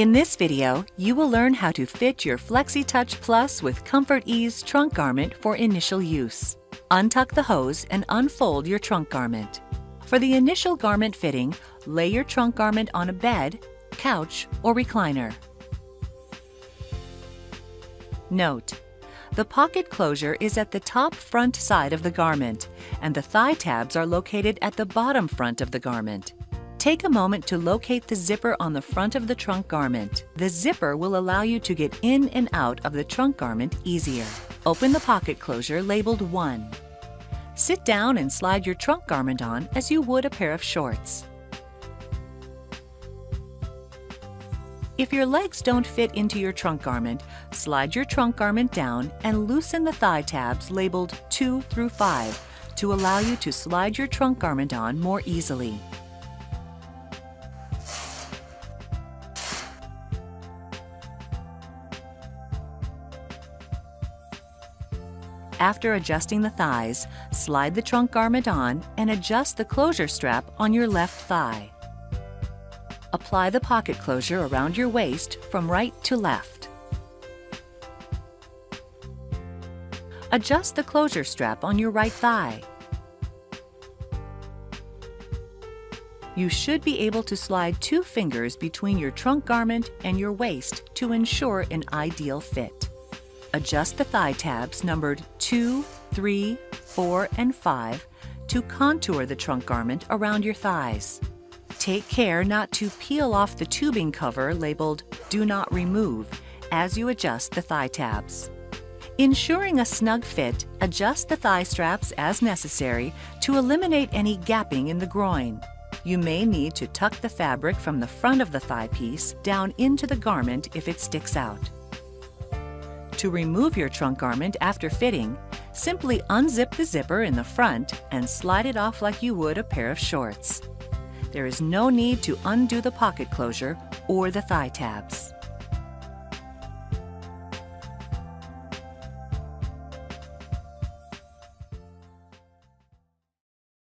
In this video, you will learn how to fit your FlexiTouch Plus with ComfortEase trunk garment for initial use. Untuck the hose and unfold your trunk garment. For the initial garment fitting, lay your trunk garment on a bed, couch, or recliner. Note: The pocket closure is at the top front side of the garment, and the thigh tabs are located at the bottom front of the garment. Take a moment to locate the zipper on the front of the trunk garment. The zipper will allow you to get in and out of the trunk garment easier. Open the pocket closure labeled 1. Sit down and slide your trunk garment on as you would a pair of shorts. If your legs don't fit into your trunk garment, slide your trunk garment down and loosen the thigh tabs labeled 2 through 5 to allow you to slide your trunk garment on more easily. After adjusting the thighs, slide the trunk garment on and adjust the closure strap on your left thigh. Apply the pocket closure around your waist from right to left. Adjust the closure strap on your right thigh. You should be able to slide two fingers between your trunk garment and your waist to ensure an ideal fit. Adjust the thigh tabs numbered 2, 3, 4, and 5 to contour the trunk garment around your thighs. Take care not to peel off the tubing cover labeled Do Not Remove as you adjust the thigh tabs. Ensuring a snug fit, adjust the thigh straps as necessary to eliminate any gapping in the groin. You may need to tuck the fabric from the front of the thigh piece down into the garment if it sticks out. To remove your trunk garment after fitting, simply unzip the zipper in the front and slide it off like you would a pair of shorts. There is no need to undo the pocket closure or the thigh tabs.